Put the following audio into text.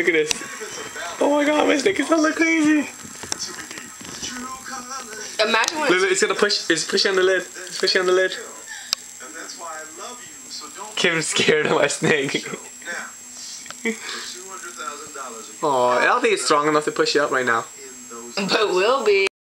Look at this. Oh my god, my snake is gonna look crazy. Imagine when it's gonna push. It's pushing on the lid. It's pushing on the lid. And Kim's scared of my snake. Oh, I don't think it's strong enough to push you up right now. but will be.